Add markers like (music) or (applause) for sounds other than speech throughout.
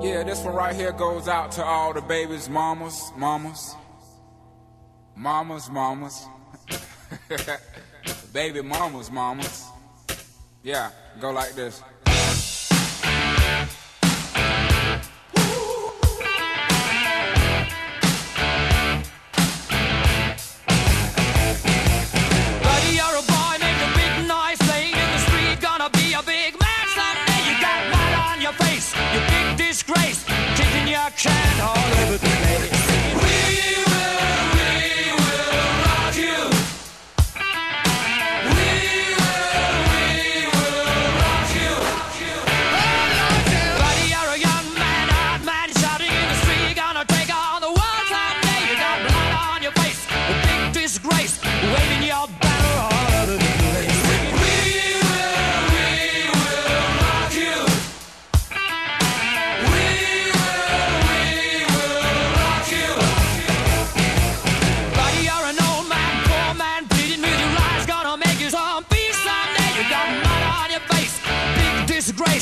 Yeah, this one right here goes out to all the babies, mamas, mamas, mamas, mamas, (laughs) baby mamas, mamas. Yeah, go like this.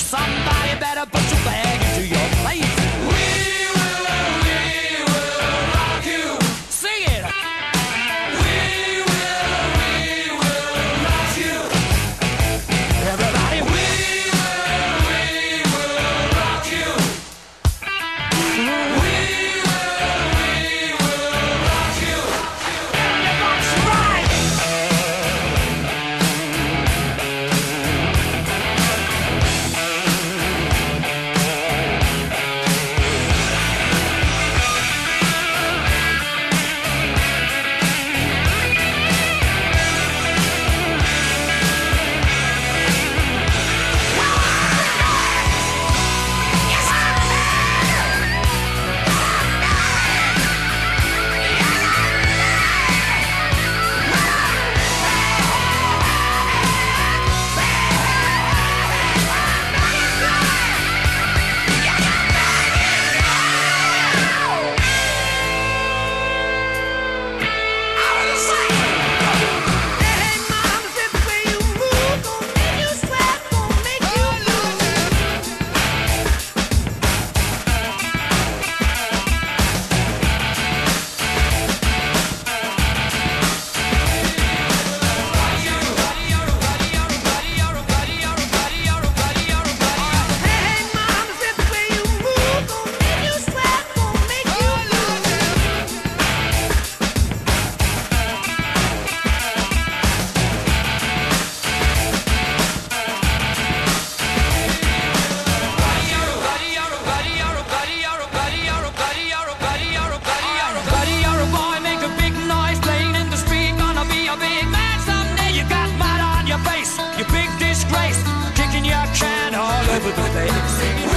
Somebody better over, the they